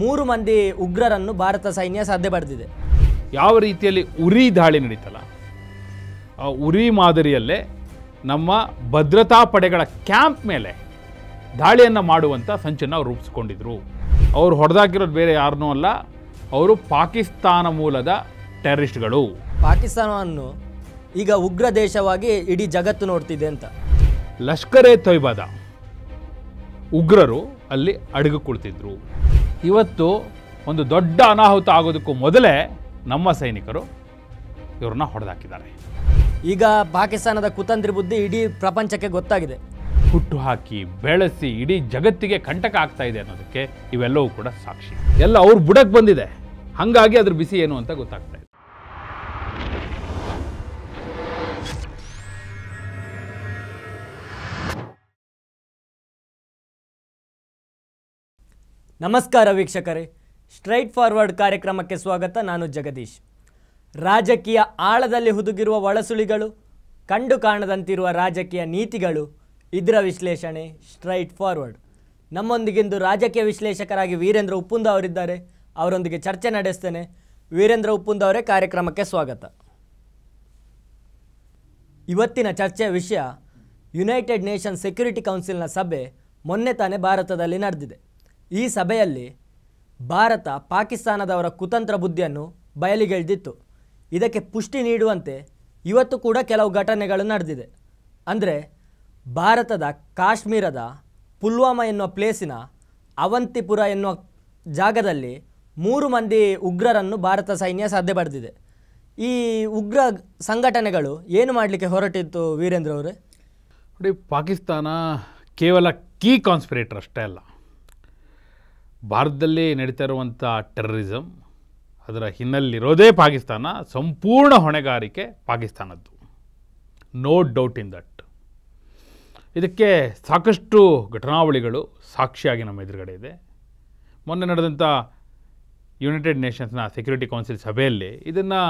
ಮೂರು ಮಂದಿ ಉಗ್ರರನ್ನು ಭಾರತ ಸೈನ್ಯ ಸಾಧ್ಯ ಪಡೆದಿದೆ. ಯಾವ ರೀತಿಯಲ್ಲಿ ಉರಿ ದಾಳಿ ನಡೀತಲ್ಲ ಆ ಉರಿ ಮಾದರಿಯಲ್ಲೇ ನಮ್ಮ ಭದ್ರತಾ ಪಡೆಗಳ ಕ್ಯಾಂಪ್ ಮೇಲೆ ದಾಳಿಯನ್ನು ಮಾಡುವಂಥ ಸಂಚನ್ನು ಅವರು ರೂಪಿಸ್ಕೊಂಡಿದ್ರು. ಅವರು ಹೊಡೆದಾಕಿರೋದು ಬೇರೆ ಯಾರನ್ನೂ ಅಲ್ಲ ಅವರು ಪಾಕಿಸ್ತಾನ ಮೂಲದ ಟೆರರಿಸ್ಟ್ಗಳು. ಪಾಕಿಸ್ತಾನವನ್ನು ಈಗ ಉಗ್ರ ದೇಶವಾಗಿ ಇಡೀ ಜಗತ್ತು ನೋಡ್ತಿದೆ ಅಂತ. ಲಷ್ಕರ್ ಎ ತೊಯ್ಬಾದ ಉಗ್ರರು ಅಲ್ಲಿ ಅಡಗು ಕುಳಿತಿದ್ರು. ಇವತ್ತು ಒಂದು ದೊಡ್ಡ ಅನಾಹುತ ಆಗೋದಕ್ಕೂ ಮೊದಲೇ ನಮ್ಮ ಸೈನಿಕರು ಇವ್ರನ್ನ ಹೊಡೆದಾಕಿದ್ದಾರೆ. ಈಗ ಪಾಕಿಸ್ತಾನದ ಕುತಂತ್ರಿ ಬುದ್ಧಿ ಇಡೀ ಪ್ರಪಂಚಕ್ಕೆ ಗೊತ್ತಾಗಿದೆ. ಹುಟ್ಟು ಹಾಕಿ ಬೆಳೆಸಿ ಇಡೀ ಜಗತ್ತಿಗೆ ಕಂಟಕ ಆಗ್ತಾ ಇದೆ ಅನ್ನೋದಕ್ಕೆ ಇವೆಲ್ಲವೂ ಕೂಡ ಸಾಕ್ಷಿ. ಎಲ್ಲ ಅವ್ರ ಬುಡಕ್ಕೆ ಬಂದಿದೆ. ಹಾಗಾಗಿ ಅದ್ರ ಬಿಸಿ ಏನು ಅಂತ ಗೊತ್ತಾಗ್ತಾ ನಮಸ್ಕಾರ ವೀಕ್ಷಕರೇ. ಸ್ಟ್ರೈಟ್ ಫಾರ್ವರ್ಡ್ ಕಾರ್ಯಕ್ರಮಕ್ಕೆ ಸ್ವಾಗತ, ನಾನು ಜಗದೀಶ್. ರಾಜಕೀಯ ಆಳದಲ್ಲಿ ಹುದುಗಿರುವ ಒಳಸುಳಿಗಳು, ಕಂಡು ಕಾಣದಂತಿರುವ ರಾಜಕೀಯ ನೀತಿಗಳು, ಇದರ ವಿಶ್ಲೇಷಣೆ ಸ್ಟ್ರೈಟ್ ಫಾರ್ವರ್ಡ್ ನಮ್ಮೊಂದಿಗಿಂದು ರಾಜಕೀಯ ವಿಶ್ಲೇಷಕರಾಗಿ ವೀರೇಂದ್ರ ಉಪ್ಪುಂದ ಅವರಿದ್ದಾರೆ. ಅವರೊಂದಿಗೆ ಚರ್ಚೆ ನಡೆಸ್ತೇನೆ. ವೀರೇಂದ್ರ ಉಪ್ಪುಂದ ಅವರೇ ಕಾರ್ಯಕ್ರಮಕ್ಕೆ ಸ್ವಾಗತ. ಇವತ್ತಿನ ಚರ್ಚೆಯ ವಿಷಯ ಯುನೈಟೆಡ್ ನೇಷನ್ ಸೆಕ್ಯೂರಿಟಿ ಕೌನ್ಸಿಲ್ನ ಸಭೆ ಮೊನ್ನೆ ತಾನೇ ಭಾರತದಲ್ಲಿ ನಡೆದಿದೆ. ಈ ಸಭೆಯಲ್ಲಿ ಭಾರತ ಪಾಕಿಸ್ತಾನದವರ ಕುತಂತ್ರ ಬುದ್ಧಿಯನ್ನು ಬಯಲಿಗೆಳೆದಿತ್ತು. ಇದಕ್ಕೆ ಪುಷ್ಟಿ ನೀಡುವಂತೆ ಇವತ್ತು ಕೂಡ ಕೆಲವು ಘಟನೆಗಳು ನಡೆದಿದೆ. ಅಂದರೆ ಭಾರತದ ಕಾಶ್ಮೀರದ ಪುಲ್ವಾಮಾ ಎನ್ನುವ ಪ್ಲೇಸಿನ ಅವಂತಿಪುರ ಎನ್ನುವ ಜಾಗದಲ್ಲಿ ಮೂರು ಮಂದಿ ಉಗ್ರರನ್ನು ಭಾರತ ಸೈನ್ಯ ಸಾಧ್ಯ ಪಡೆದಿದೆ. ಈ ಉಗ್ರ ಸಂಘಟನೆಗಳು ಏನು ಮಾಡಲಿಕ್ಕೆ ಹೊರಟಿತ್ತು ವೀರೇಂದ್ರ ಅವರೇ? ನೋಡಿ, ಪಾಕಿಸ್ತಾನ ಕೇವಲ ಕೀ ಕಾನ್ಸ್ಪಿರೇಟರ್ ಅಷ್ಟೇ ಅಲ್ಲ. ಭಾರತದಲ್ಲಿ ನಡೀತಾ ಇರುವಂಥ ಟೆರರಿಸಮ್ ಅದರ ಹಿನ್ನೆಲೆಯಿರೋದೇ ಪಾಕಿಸ್ತಾನ, ಸಂಪೂರ್ಣ ಹೊಣೆಗಾರಿಕೆ ಪಾಕಿಸ್ತಾನದ್ದು. ನೋ ಡೌಟ್ ಇನ್ ದಟ್ ಇದಕ್ಕೆ ಸಾಕಷ್ಟು ಘಟನಾವಳಿಗಳು ಸಾಕ್ಷಿಯಾಗಿ ನಮ್ಮ ಎದುರುಗಡೆ ಇದೆ. ಮೊನ್ನೆ ನಡೆದಂಥ ಯುನೈಟೆಡ್ ನೇಷನ್ಸ್ನ ಸೆಕ್ಯೂರಿಟಿ ಕೌನ್ಸಿಲ್ ಸಭೆಯಲ್ಲಿ ಇದನ್ನು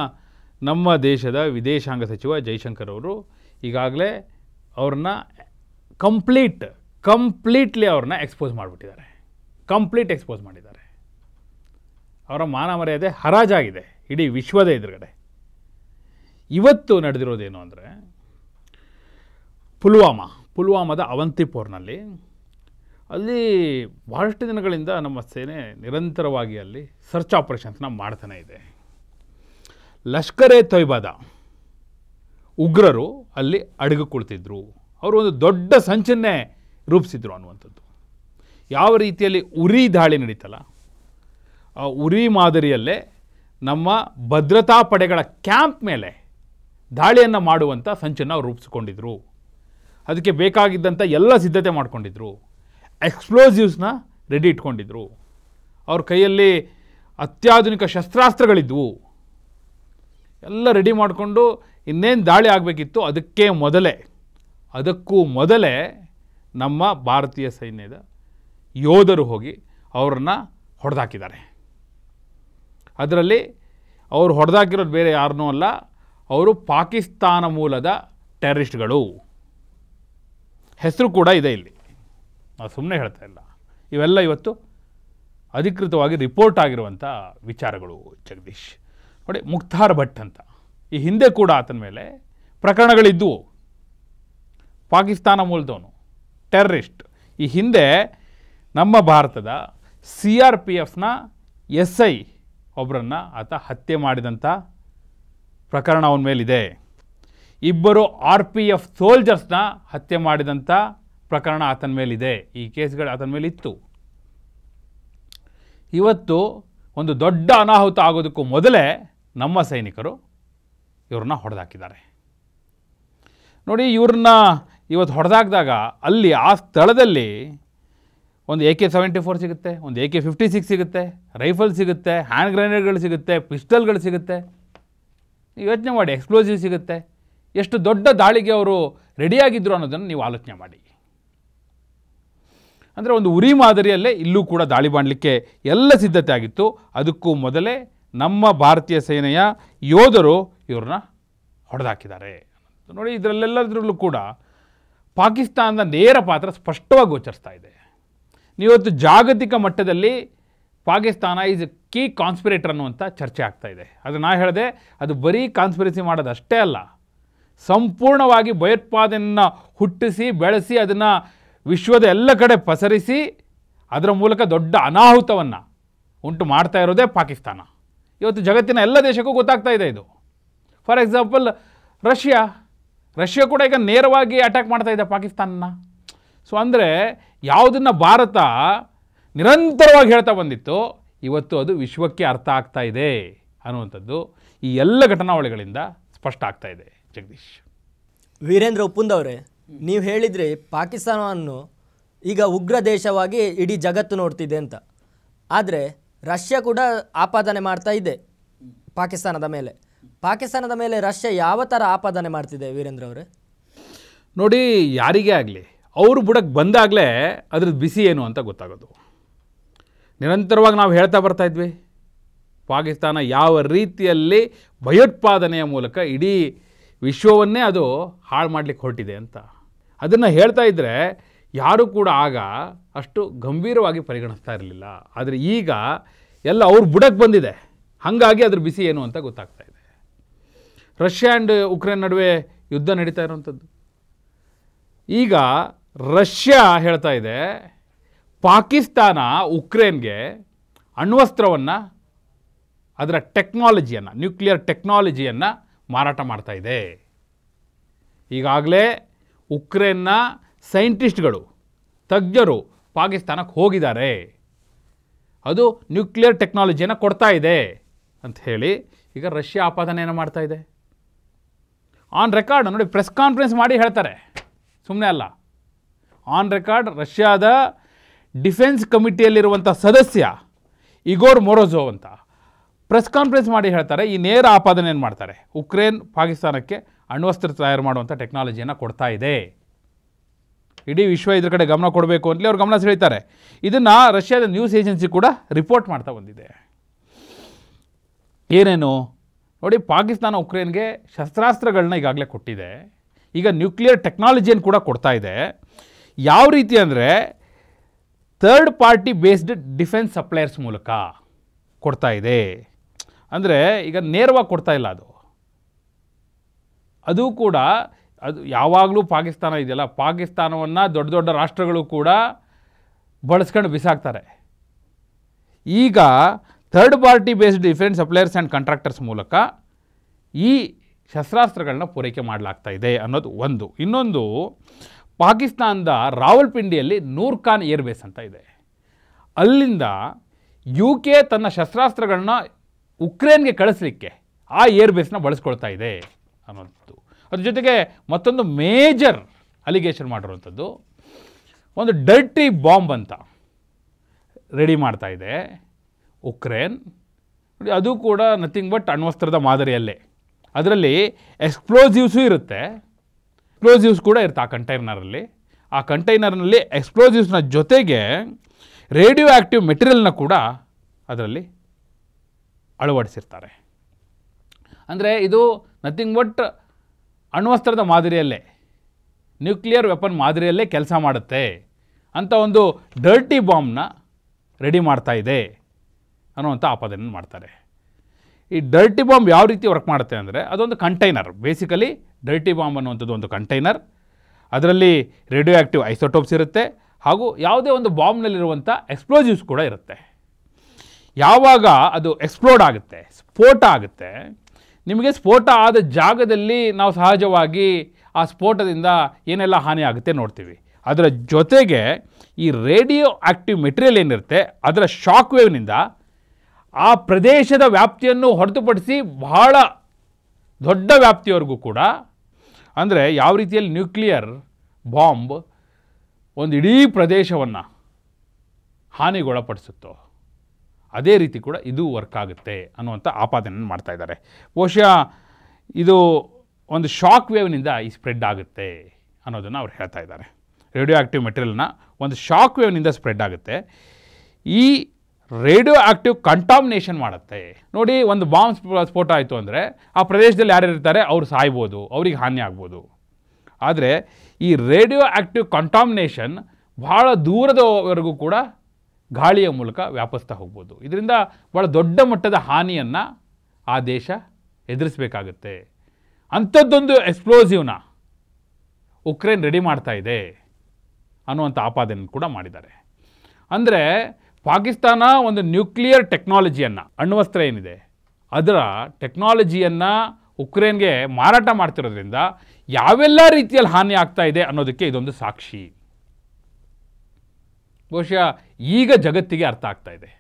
ನಮ್ಮ ದೇಶದ ವಿದೇಶಾಂಗ ಸಚಿವ ಜೈಶಂಕರ್ ಅವರು ಈಗಾಗಲೇ ಅವ್ರನ್ನ ಕಂಪ್ಲೀಟ್ ಕಂಪ್ಲೀಟ್ಲಿ ಅವ್ರನ್ನ ಎಕ್ಸ್ಪೋಸ್ ಮಾಡಿಬಿಟ್ಟಿದ್ದಾರೆ. ಕಂಪ್ಲೀಟ್ ಎಕ್ಸ್ಪೋಸ್ ಮಾಡಿದ್ದಾರೆ. ಅವರ ಮಾನ ಮರ್ಯಾದೆ ಹರಾಜಾಗಿದೆ. ಇಡೀ ವಿಶ್ವದ ಎದುರುಗಡೆ. ಇವತ್ತು ನಡೆದಿರೋದೇನು ಅಂದರೆ, ಪುಲ್ವಾಮಾ, ಪುಲ್ವಾಮಾದ ಅವಂತಿಪೋರ್ನಲ್ಲಿ ಅಲ್ಲಿ ಬಹಳಷ್ಟು ದಿನಗಳಿಂದ ನಮ್ಮ ಸೇನೆ ನಿರಂತರವಾಗಿ ಅಲ್ಲಿ ಸರ್ಚ್ ಆಪರೇಷನ್ಸ್ನ ಮಾಡ್ತಾನೆ ಇದೆ. ಲಷ್ಕರ್ ಎ ತೊಯ್ಬಾದ ಉಗ್ರರು ಅಲ್ಲಿ ಅಡಗಿಕೊಳ್ತಿದ್ರು ಕುಳಿತಿದ್ರು. ಅವರು ಒಂದು ದೊಡ್ಡ ಸಂಚನ್ನೇ ರೂಪಿಸಿದ್ರು ಅನ್ನುವಂಥದ್ದು. ಯಾವ ರೀತಿಯಲ್ಲಿ ಉರಿ ದಾಳಿ ನಡೀತಲ್ಲ, ಆ ಉರಿ ಮಾದರಿಯಲ್ಲೇ ನಮ್ಮ ಭದ್ರತಾ ಪಡೆಗಳ ಕ್ಯಾಂಪ್ ಮೇಲೆ ದಾಳಿಯನ್ನು ಮಾಡುವಂಥ ಸಂಚನ್ನು ಅವರು ರೂಪಿಸ್ಕೊಂಡಿದ್ರು. ಅದಕ್ಕೆ ಬೇಕಾಗಿದ್ದಂಥ ಎಲ್ಲ ಸಿದ್ಧತೆ ಮಾಡಿಕೊಂಡಿದ್ರು. ಎಕ್ಸ್ಪ್ಲೋಸಿವ್ಸ್ನ ರೆಡಿ ಇಟ್ಕೊಂಡಿದ್ರು. ಅವ್ರ ಕೈಯಲ್ಲಿ ಅತ್ಯಾಧುನಿಕ ಶಸ್ತ್ರಾಸ್ತ್ರಗಳಿದ್ವು. ಎಲ್ಲ ರೆಡಿ ಮಾಡಿಕೊಂಡು ಇನ್ನೇನು ದಾಳಿ ಆಗಬೇಕಿತ್ತು ಅದಕ್ಕೆ ಮೊದಲೇ, ಅದಕ್ಕೂ ಮೊದಲೇ ನಮ್ಮ ಭಾರತೀಯ ಸೈನ್ಯದ ಯೋಧರು ಹೋಗಿ ಅವ್ರನ್ನ ಹೊಡೆದಾಕಿದ್ದಾರೆ. ಅದರಲ್ಲಿ ಅವರು ಹೊಡೆದಾಕಿರೋದು ಬೇರೆ ಯಾರನ್ನೂ ಅಲ್ಲ, ಅವರು ಪಾಕಿಸ್ತಾನ ಮೂಲದ ಟೆರರಿಸ್ಟ್ಗಳು. ಹೆಸರು ಕೂಡ ಇದೆ ಇಲ್ಲಿ. ನಾವು ಸುಮ್ಮನೆ ಹೇಳ್ತಾ ಇಲ್ಲ. ಇವೆಲ್ಲ ಇವತ್ತು ಅಧಿಕೃತವಾಗಿ ರಿಪೋರ್ಟ್ ಆಗಿರುವಂಥ ವಿಚಾರಗಳು, ಜಗದೀಶ್. ನೋಡಿ, ಮುಕ್ತಾರ್ ಭಟ್ ಅಂತ. ಈ ಹಿಂದೆ ಕೂಡ ಆತನ ಮೇಲೆ ಪ್ರಕರಣಗಳಿದ್ದವು ಪಾಕಿಸ್ತಾನ ಮೂಲದವನು, ಟೆರ್ರಿಸ್ಟ್. ಈ ಹಿಂದೆ ನಮ್ಮ ಭಾರತದ ಸಿ ಆರ್ ಪಿ ಎಫ್ನ ಎಸ್ ಐ ಒಬ್ಬರನ್ನು ಆತ ಹತ್ಯೆ ಮಾಡಿದಂಥ ಪ್ರಕರಣ ಅವನ ಮೇಲಿದೆ. ಇಬ್ಬರು ಆರ್ ಪಿ ಎಫ್ ಸೋಲ್ಜರ್ಸ್ನ ಹತ್ಯೆ ಮಾಡಿದಂಥ ಪ್ರಕರಣ ಆತನ ಮೇಲಿದೆ. ಈ ಕೇಸ್ಗಳು ಆತನ ಮೇಲಿತ್ತು. ಇವತ್ತು ಒಂದು ದೊಡ್ಡ ಅನಾಹುತ ಆಗೋದಕ್ಕೂ ಮೊದಲೇ ನಮ್ಮ ಸೈನಿಕರು ಇವ್ರನ್ನ ಹೊಡೆದಾಕಿದ್ದಾರೆ. ನೋಡಿ ಇವ್ರನ್ನ ಇವತ್ತು ಹೊಡೆದಾಕಿದಾಗ ಅಲ್ಲಿ ಆ ಸ್ಥಳದಲ್ಲಿ ಒಂದು ಎ ಕೆ ಸೆವೆಂಟಿ ಫೋರ್ ಸಿಗುತ್ತೆ, ಒಂದು ಎ ಕೆ ಫಿಫ್ಟಿ ಸಿಕ್ಸ್ ಸಿಗುತ್ತೆ ರೈಫಲ್ ಸಿಗುತ್ತೆ ಹ್ಯಾಂಡ್ ಗ್ರೆನೇಡ್ಗಳು ಸಿಗುತ್ತೆ ಪಿಸ್ಟಲ್ಗಳು ಸಿಗುತ್ತೆ. ಯೋಚನೆ ಮಾಡಿ ಎಕ್ಸ್ಪ್ಲೋಸಿವ್ ಸಿಗುತ್ತೆ. ಎಷ್ಟು ದೊಡ್ಡ ದಾಳಿಗೆ ಅವರು ರೆಡಿಯಾಗಿದ್ದರು ಅನ್ನೋದನ್ನು ನೀವು ಆಲೋಚನೆ ಮಾಡಿ. ಅಂದರೆ ಒಂದು ಉರಿ ಮಾದರಿಯಲ್ಲೇ ಇಲ್ಲೂ ಕೂಡ ದಾಳಿ ಮಾಡಲಿಕ್ಕೆ ಎಲ್ಲ ಸಿದ್ಧತೆ ಆಗಿತ್ತು. ಅದಕ್ಕೂ ಮೊದಲೇ ನಮ್ಮ ಭಾರತೀಯ ಸೇನೆಯ ಯೋಧರು ಇವ್ರನ್ನ ಹೊಡೆದಾಕಿದ್ದಾರೆ. ನೋಡಿ, ಇದರಲ್ಲೆಲ್ಲದರಲ್ಲೂ ಕೂಡ ಪಾಕಿಸ್ತಾನದ ನೇರ ಪಾತ್ರ ಸ್ಪಷ್ಟವಾಗಿ ಗೋಚರಿಸ್ತಾ ಇದೆ. ನೀವತ್ತು ಜಾಗತಿಕ ಮಟ್ಟದಲ್ಲಿ ಪಾಕಿಸ್ತಾನ ಈಸ್ ಕೀ ಕಾನ್ಸ್ಪಿರೇಟರ್ ಅನ್ನುವಂಥ ಚರ್ಚೆ ಆಗ್ತಾ ಇದೆ. ಅದು ನಾ ಹೇಳಿದೆ, ಅದು ಬರೀ ಕಾನ್ಸ್ಪಿರಸಿ ಮಾಡೋದು ಅಷ್ಟೇ ಅಲ್ಲ. ಸಂಪೂರ್ಣವಾಗಿ ಭಯೋತ್ಪಾದನೆಯನ್ನು ಹುಟ್ಟಿಸಿ, ಬೆಳೆಸಿ, ಅದನ್ನು ವಿಶ್ವದ ಎಲ್ಲ ಕಡೆ ಪಸರಿಸಿ, ಅದರ ಮೂಲಕ ದೊಡ್ಡ ಅನಾಹುತವನ್ನು ಉಂಟು ಮಾಡ್ತಾ ಇರೋದೇ ಪಾಕಿಸ್ತಾನ. ಇವತ್ತು ಜಗತ್ತಿನ ಎಲ್ಲ ದೇಶಕ್ಕೂ ಗೊತ್ತಾಗ್ತಾ ಇದೆ ಇದು. ಫಾರ್ ಎಕ್ಸಾಂಪಲ್ ರಷ್ಯಾ ರಷ್ಯಾ ಕೂಡ ಈಗ ನೇರವಾಗಿ ಅಟ್ಯಾಕ್ ಮಾಡ್ತಾ ಇದೆ ಪಾಕಿಸ್ತಾನನ ಸೊ ಅಂದರೆ ಯಾವುದನ್ನು ಭಾರತ ನಿರಂತರವಾಗಿ ಹೇಳ್ತಾ ಬಂದಿತ್ತು ಇವತ್ತು ಅದು ವಿಶ್ವಕ್ಕೆ ಅರ್ಥ ಆಗ್ತಾ ಇದೆ ಅನ್ನುವಂಥದ್ದು ಈ ಎಲ್ಲ ಘಟನಾವಳಿಗಳಿಂದ ಸ್ಪಷ್ಟ ಆಗ್ತಾ ಇದೆ. ಜಗದೀಶ್. ವೀರೇಂದ್ರ ಉಪ್ಪುಂದವರೇ ನೀವು ಹೇಳಿದ್ರಿ ಪಾಕಿಸ್ತಾನವನ್ನು ಈಗ ಉಗ್ರ ದೇಶವಾಗಿ ಇಡೀ ಜಗತ್ತು ನೋಡ್ತಿದೆ ಅಂತ. ಆದರೆ ರಷ್ಯಾ ಕೂಡ ಆಪಾದನೆ ಮಾಡ್ತಾ ಇದೆ ಪಾಕಿಸ್ತಾನದ ಮೇಲೆ. ಪಾಕಿಸ್ತಾನದ ಮೇಲೆ ರಷ್ಯಾ ಯಾವ ಥರ ಆಪಾದನೆ ಮಾಡ್ತಿದೆ ವೀರೇಂದ್ರ ಅವರೇ? ನೋಡಿ ಯಾರಿಗೇ ಆಗಲಿ ಅವರು ಬುಡಕ್ಕೆ ಬಂದಾಗಲೇ ಅದ್ರದ್ದು ಬಿಸಿ ಏನು ಅಂತ ಗೊತ್ತಾಗೋದು. ನಿರಂತರವಾಗಿ ನಾವು ಹೇಳ್ತಾ ಬರ್ತಾ ಇದ್ವಿ. ಪಾಕಿಸ್ತಾನ ಯಾವ ರೀತಿಯಲ್ಲಿ ಭಯೋತ್ಪಾದನೆಯ ಮೂಲಕ ಇಡೀ ವಿಶ್ವವನ್ನೇ ಅದು ಹಾಳು ಮಾಡಲಿಕ್ಕೆ ಹೊರಟಿದೆ ಅಂತ. ಅದನ್ನು ಹೇಳ್ತಾ ಇದ್ದರೆ ಯಾರೂ ಕೂಡ ಆಗ ಅಷ್ಟು ಗಂಭೀರವಾಗಿ ಪರಿಗಣಿಸ್ತಾ ಇರಲಿಲ್ಲ. ಆದರೆ ಈಗ ಎಲ್ಲ ಅವ್ರ ಬುಡಕ್ಕೆ ಬಂದಿದೆ. ಹಾಗಾಗಿ ಅದ್ರ ಬಿಸಿ ಏನು ಅಂತ ಗೊತ್ತಾಗ್ತಾ ಇದೆ. ರಷ್ಯಾ ಆ್ಯಂಡ್ ಉಕ್ರೇನ್ ನಡುವೆ ಯುದ್ಧ ನಡೀತಾ ಇರುವಂಥದ್ದು ಈಗ ರಷ್ಯಾ ಹೇಳ್ತಾ ಇದೆ, ಪಾಕಿಸ್ತಾನ ಉಕ್ರೇನ್ಗೆ ಅಣ್ವಸ್ತ್ರವನ್ನು, ಅದರ ಟೆಕ್ನಾಲಜಿಯನ್ನು, ನ್ಯೂಕ್ಲಿಯರ್ ಟೆಕ್ನಾಲಜಿಯನ್ನು ಮಾರಾಟ ಮಾಡ್ತಾ ಇದೆ. ಈಗಾಗಲೇ ಉಕ್ರೇನ್ನ ಸೈಂಟಿಸ್ಟ್ಗಳು, ತಜ್ಞರು ಪಾಕಿಸ್ತಾನಕ್ಕೆ ಹೋಗಿದ್ದಾರೆ. ಅದು ನ್ಯೂಕ್ಲಿಯರ್ ಟೆಕ್ನಾಲಜಿಯನ್ನು ಕೊಡ್ತಾ ಇದೆ ಅಂತ ಹೇಳಿ ಈಗ ರಷ್ಯಾ ಆಪಾದನೆಯನ್ನು ಮಾಡ್ತಾ ಇದೆ. ಆನ್ ರೆಕಾರ್ಡ್ ನೋಡಿ, ಪ್ರೆಸ್ ಕಾನ್ಫರೆನ್ಸ್ ಮಾಡಿ ಹೇಳ್ತಾರೆ. ಸುಮ್ಮನೆ ಅಲ್ಲ. ಆನ್ ರೆಕಾರ್ಡ್ ರಷ್ಯಾದ ಡಿಫೆನ್ಸ್ ಕಮಿಟಿಯಲ್ಲಿರುವಂಥ ಸದಸ್ಯ ಇಗೋರ್ ಮೊರೋಜೋ ಅಂತ. ಪ್ರೆಸ್ ಕಾನ್ಫರೆನ್ಸ್ ಮಾಡಿ ಹೇಳ್ತಾರೆ, ಈ ನೇರ ಆಪಾದನೆಯನ್ನು ಮಾಡ್ತಾರೆ? ಉಕ್ರೇನ್ ಪಾಕಿಸ್ತಾನಕ್ಕೆ ಅಣ್ವಸ್ತ್ರ ತಯಾರು ಮಾಡುವಂಥ ಟೆಕ್ನಾಲಜಿಯನ್ನು ಕೊಡ್ತಾ ಇದೆ. ಇಡೀ ವಿಶ್ವ ಇದ್ರ ಕಡೆ ಗಮನ ಕೊಡಬೇಕು ಅಂತಲೇ ಅವ್ರು ಗಮನ ಸೆಳೀತಾರೆ. ಇದನ್ನು ರಷ್ಯಾದ ನ್ಯೂಸ್ ಏಜೆನ್ಸಿ ಕೂಡ ರಿಪೋರ್ಟ್ ಮಾಡ್ತಾ ಬಂದಿದೆ. ಏನೇನು? ನೋಡಿ, ಪಾಕಿಸ್ತಾನ ಉಕ್ರೇನ್ಗೆ ಶಸ್ತ್ರಾಸ್ತ್ರಗಳನ್ನ ಈಗಾಗಲೇ ಕೊಟ್ಟಿದೆ. ಈಗ ನ್ಯೂಕ್ಲಿಯರ್ ಟೆಕ್ನಾಲಜಿಯನ್ನು ಕೂಡ ಕೊಡ್ತಾ ಇದೆ. ಯಾವ ರೀತಿ ಅಂದರೆ third party based defence suppliers ಮೂಲಕ ಕೊಡ್ತಾ ಇದೆ. ಅಂದರೆ ಈಗ ನೇರವಾಗಿ ಕೊಡ್ತಾ ಇಲ್ಲ ಅದು. ಅದು ಕೂಡ ಅದು ಯಾವಾಗಲೂ ಪಾಕಿಸ್ತಾನ ಇದೆಯಲ್ಲ, ಪಾಕಿಸ್ತಾನವನ್ನು ದೊಡ್ಡ ದೊಡ್ಡ ರಾಷ್ಟ್ರಗಳು ಕೂಡ ಬಳಸ್ಕೊಂಡು ಬಿಸಾಕ್ತಾರೆ. ಈಗ third party based defence suppliers and contractors ಮೂಲಕ ಈ ಶಸ್ತ್ರಾಸ್ತ್ರಗಳನ್ನ ಪೂರೈಕೆ ಮಾಡಲಾಗ್ತಾ ಇದೆ ಅನ್ನೋದು ಒಂದು. ಇನ್ನೊಂದು ಪಾಕಿಸ್ತಾನದ ರಾವಲ್ಪಿಂಡಿಯಲ್ಲಿ ನೂರ್ ಖಾನ್ ಏರ್ಬೇಸ್ ಅಂತ ಇದೆ. ಅಲ್ಲಿಂದ ಯು ಕೆ ತನ್ನ ಶಸ್ತ್ರಾಸ್ತ್ರಗಳನ್ನ ಉಕ್ರೇನ್ಗೆ ಕಳಿಸ್ಲಿಕ್ಕೆ ಆ ಏರ್ಬೇಸ್ನ ಬಳಸ್ಕೊಳ್ತಾ ಇದೆ ಅನ್ನೋದು. ಅದ್ರ ಜೊತೆಗೆ ಮತ್ತೊಂದು ಮೇಜರ್ ಅಲಿಗೇಷನ್ ಮಾಡಿರುವಂಥದ್ದು, ಒಂದು ಡರ್ಟಿ ಬಾಂಬ್ ಅಂತ ರೆಡಿ ಮಾಡ್ತಾ ಇದೆ ಉಕ್ರೇನ್. ಅದು ಕೂಡ ನಥಿಂಗ್ ಬಟ್ ಅಣ್ವಸ್ತ್ರದ ಮಾದರಿಯಲ್ಲೇ. ಅದರಲ್ಲಿ ಎಕ್ಸ್ಪ್ಲೋಸಿವ್ಸು ಇರುತ್ತೆ. ಎಕ್ಸ್ಪ್ಲೋಸಿವ್ಸ್ ಕೂಡ ಇರುತ್ತೆ ಆ ಕಂಟೈನರಲ್ಲಿ ಆ ಕಂಟೈನರ್ನಲ್ಲಿ ಎಕ್ಸ್ಪ್ಲೋಸಿವ್ಸ್ನ ಜೊತೆಗೆ ರೇಡಿಯೋ ಆ್ಯಕ್ಟಿವ್ ಮೆಟೀರಿಯಲ್ನ ಕೂಡ ಅದರಲ್ಲಿ ಅಳವಡಿಸಿರ್ತಾರೆ. ಅಂದರೆ ಇದು ನಥಿಂಗ್ ಬಟ್ ಅಣ್ವಸ್ತ್ರದ ಮಾದರಿಯಲ್ಲೇ ನ್ಯೂಕ್ಲಿಯರ್ ವೆಪನ್ ಮಾದರಿಯಲ್ಲೇ ಕೆಲಸ ಮಾಡುತ್ತೆ ಅಂತ ಒಂದು ಡರ್ಟಿ ಬಾಂಬ್ನ ರೆಡಿ ಮಾಡ್ತಾ ಇದೆ ಅನ್ನುವಂಥ ಆಪಾದನೆ ಮಾಡ್ತಾರೆ. ಈ ಡರ್ಟಿ ಬಾಂಬ್ ಯಾವ ರೀತಿ ವರ್ಕ್ ಮಾಡುತ್ತೆ ಅಂದರೆ ಅದೊಂದು ಕಂಟೈನರ್ ಬೇಸಿಕಲಿ ಡರ್ಟಿ ಬಾಂಬ್ ಅನ್ನುವಂಥದ್ದು ಒಂದು ಕಂಟೈನರ್. ಅದರಲ್ಲಿ ರೇಡಿಯೋ ಆ್ಯಕ್ಟಿವ್ ಐಸೋಟೋಪ್ಸ್ ಇರುತ್ತೆ. ಹಾಗೂ ಯಾವುದೇ ಒಂದು ಬಾಂಬ್ನಲ್ಲಿರುವಂಥ ಎಕ್ಸ್ಪ್ಲೋಸಿವ್ಸ್ ಕೂಡ ಇರುತ್ತೆ. ಯಾವಾಗ ಅದು ಎಕ್ಸ್ಪ್ಲೋಡ್ ಆಗುತ್ತೆ, ಸ್ಫೋಟ ಆಗುತ್ತೆ, ನಿಮಗೆ ಸ್ಫೋಟ ಆದ ಜಾಗದಲ್ಲಿ ನಾವು ಸಹಜವಾಗಿ ಆ ಸ್ಫೋಟದಿಂದ ಏನೆಲ್ಲ ಹಾನಿ ಆಗುತ್ತೆ ನೋಡ್ತೀವಿ. ಅದರ ಜೊತೆಗೆ ಈ ರೇಡಿಯೋ ಆ್ಯಕ್ಟಿವ್ ಮೆಟೀರಿಯಲ್ ಏನಿರುತ್ತೆ, ಅದರ ಶಾಕ್ ವೇವ್ನಿಂದ ಆ ಪ್ರದೇಶದ ವ್ಯಾಪ್ತಿಯನ್ನು ಹೊರತುಪಡಿಸಿ ಬಹಳ ದೊಡ್ಡ ವ್ಯಾಪ್ತಿಯವರೆಗೂ ಕೂಡ ಅಂದರೆ ಯಾವ ರೀತಿಯಲ್ಲಿ ನ್ಯೂಕ್ಲಿಯರ್ ಬಾಂಬ್ ಒಂದು ಇಡೀ ಪ್ರದೇಶವನ್ನು ಹಾನಿಗೊಳಪಡಿಸುತ್ತೋ, ಅದೇ ರೀತಿ ಕೂಡ ಇದು ವರ್ಕ್ ಆಗುತ್ತೆ ಅನ್ನುವಂಥ ಆಪಾದನೆಯನ್ನು ಮಾಡ್ತಾ ಇದ್ದಾರೆ. ಬಹುಶಃ ಇದು ಒಂದು ಶಾಕ್ ವೇವ್ನಿಂದ ಈ ಸ್ಪ್ರೆಡ್ ಆಗುತ್ತೆ ಅನ್ನೋದನ್ನು ಅವ್ರು ಹೇಳ್ತಾ ಇದ್ದಾರೆ. ರೇಡಿಯೋ ಆ್ಯಕ್ಟಿವ್ ಮೆಟೀರಿಯಲ್ನ ಒಂದು ಶಾಕ್ ವೇವ್ನಿಂದ ಸ್ಪ್ರೆಡ್ ಆಗುತ್ತೆ. ಈ ರೇಡಿಯೋ ಆಕ್ಟಿವ್ ಕಂಟಾಮಿನೇಷನ್ ಮಾಡುತ್ತೆ. ನೋಡಿ, ಒಂದು ಬಾಂಬ್ ಸ್ಫೋಟ ಆಯಿತು ಅಂದರೆ ಆ ಪ್ರದೇಶದಲ್ಲಿ ಯಾರ್ಯಾರಿರ್ತಾರೆ ಅವ್ರು ಸಾಯ್ಬೋದು, ಅವ್ರಿಗೆ ಹಾನಿ ಆಗ್ಬೋದು. ಆದರೆ ಈ ರೇಡಿಯೋ ಆ್ಯಕ್ಟಿವ್ ಕಂಟಾಮಿನೇಷನ್ ಭಾಳ ದೂರದವರೆಗೂ ಕೂಡ ಗಾಳಿಯ ಮೂಲಕ ವ್ಯಾಪಿಸ್ತಾ ಹೋಗ್ಬೋದು. ಇದರಿಂದ ಭಾಳ ದೊಡ್ಡ ಮಟ್ಟದ ಹಾನಿಯನ್ನು ಆ ದೇಶ ಎದುರಿಸಬೇಕಾಗುತ್ತೆ. ಅಂಥದ್ದೊಂದು ಎಕ್ಸ್ಪ್ಲೋಸಿವ್ನ ಉಕ್ರೇನ್ ರೆಡಿ ಮಾಡ್ತಾ ಇದೆ ಅನ್ನುವಂಥ ಆಪಾದನೆ ಕೂಡ ಮಾಡಿದ್ದಾರೆ. ಅಂದರೆ ಪಾಕಿಸ್ತಾನ ಒಂದು ನ್ಯೂಕ್ಲಿಯರ್ ಟೆಕ್ನಾಲಜಿಯನ್ನು, ಅಣ್ವಸ್ತ್ರ ಏನಿದೆ, ಅದರ ಟೆಕ್ನಾಲಜಿಯನ್ನು ಉಕ್ರೇನ್ಗೆ ಮಾರಾಟ ಮಾಡ್ತಿರೋದ್ರಿಂದ ಯಾವೆಲ್ಲ ರೀತಿಯಲ್ಲಿ ಹಾನಿ ಆಗ್ತಾ ಇದೆ ಅನ್ನೋದಕ್ಕೆ ಇದೊಂದು ಸಾಕ್ಷಿ. ಬಹುಶಃ ಈಗ ಜಗತ್ತಿಗೆ ಅರ್ಥ ಆಗ್ತಾ ಇದೆ.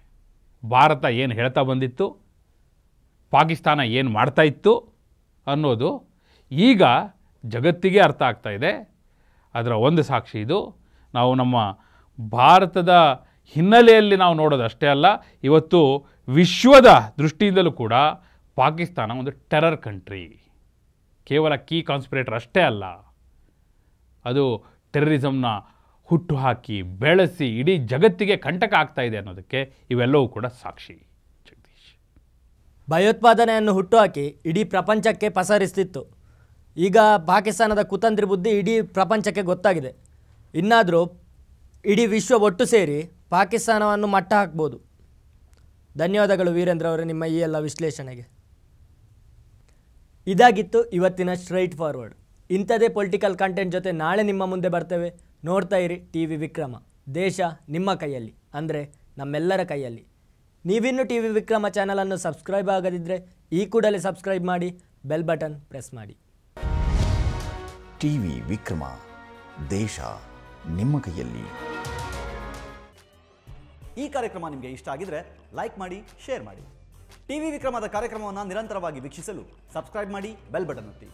ಭಾರತ ಏನು ಹೇಳ್ತಾ ಬಂದಿತ್ತು, ಪಾಕಿಸ್ತಾನ ಏನು ಮಾಡ್ತಾ ಇತ್ತು ಅನ್ನೋದು ಈಗ ಜಗತ್ತಿಗೆ ಅರ್ಥ ಆಗ್ತಾ ಇದೆ. ಅದರ ಒಂದು ಸಾಕ್ಷಿ ಇದು. ನಾವು ನಮ್ಮ ಭಾರತದ ಹಿನ್ನೆಲೆಯಲ್ಲಿ ನಾವು ನೋಡೋದು ಅಷ್ಟೇ ಅಲ್ಲ, ಇವತ್ತು ವಿಶ್ವದ ದೃಷ್ಟಿಯಿಂದಲೂ ಕೂಡ ಪಾಕಿಸ್ತಾನ ಒಂದು ಟೆರರ್ ಕಂಟ್ರಿ. ಕೇವಲ ಕೀ ಕಾನ್ಸ್ಪಿರೇಟರ್ ಅಷ್ಟೇ ಅಲ್ಲ, ಅದು ಟೆರರಿಸಮ್ನ ಹುಟ್ಟು ಹಾಕಿ ಬೆಳೆಸಿ, ಇಡೀ ಜಗತ್ತಿಗೆ ಕಂಟಕ ಆಗ್ತಾ ಇದೆ ಅನ್ನೋದಕ್ಕೆ ಇವೆಲ್ಲವೂ ಕೂಡ ಸಾಕ್ಷಿ, ಜಗದೀಶ್. ಭಯೋತ್ಪಾದನೆಯನ್ನು ಹುಟ್ಟುಹಾಕಿ ಇಡೀ ಪ್ರಪಂಚಕ್ಕೆ ಪಸರಿಸ್ತಿತ್ತು. ಈಗ ಪಾಕಿಸ್ತಾನದ ಕುತಂತ್ರಿ ಬುದ್ಧಿ ಇಡೀ ಪ್ರಪಂಚಕ್ಕೆ ಗೊತ್ತಾಗಿದೆ. ಇನ್ನಾದರೂ ಇಡೀ ವಿಶ್ವ ಒಟ್ಟು ಸೇರಿ ಪಾಕಿಸ್ತಾನವನ್ನು ಮಟ್ಟ ಹಾಕ್ಬೋದು. ಧನ್ಯವಾದಗಳು ವೀರೇಂದ್ರ ಅವರೇ ನಿಮ್ಮ ಈ ಎಲ್ಲ ವಿಶ್ಲೇಷಣೆಗೆ. ಇದಾಗಿತ್ತು ಇವತ್ತಿನ ಸ್ಟ್ರೈಟ್ ಫಾರ್ವರ್ಡ್. ಇಂಥದೇ ಪೊಲಿಟಿಕಲ್ ಕಂಟೆಂಟ್ ಜೊತೆ ನಾಳೆ ನಿಮ್ಮ ಮುಂದೆ ಬರ್ತೇವೆ. ನೋಡ್ತಾ ಇರಿ ಟಿ ವಿ ವಿಕ್ರಮ. ದೇಶ ನಿಮ್ಮ ಕೈಯಲ್ಲಿ, ಅಂದರೆ ನಮ್ಮೆಲ್ಲರ ಕೈಯಲ್ಲಿ. ನೀವಿನ್ನೂ ಟಿ ವಿ ವಿಕ್ರಮ ಚಾನಲನ್ನು ಸಬ್ಸ್ಕ್ರೈಬ್ ಆಗದಿದ್ದರೆ ಈ ಕೂಡಲೇ ಸಬ್ಸ್ಕ್ರೈಬ್ ಮಾಡಿ ಬೆಲ್ ಬಟನ್ ಪ್ರೆಸ್ ಮಾಡಿ. T V Vikrama. ದೇಶ ನಿಮ್ಮ ಕೈಯಲ್ಲಿ. ಈ ಕಾರ್ಯಕ್ರಮ ನಿಮಗೆ ಇಷ್ಟ ಆಗಿದ್ರೆ ಲೈಕ್ ಮಾಡಿ ಶೇರ್ ಮಾಡಿ. ಟಿವಿ ವಿಕ್ರಮದ ಕಾರ್ಯಕ್ರಮವನ್ನು ನಿರಂತರವಾಗಿ ವೀಕ್ಷಿಸಲು ಸಬ್ಸ್ಕ್ರೈಬ್ ಮಾಡಿ ಬೆಲ್ ಬಟನ್ ಒತ್ತಿ.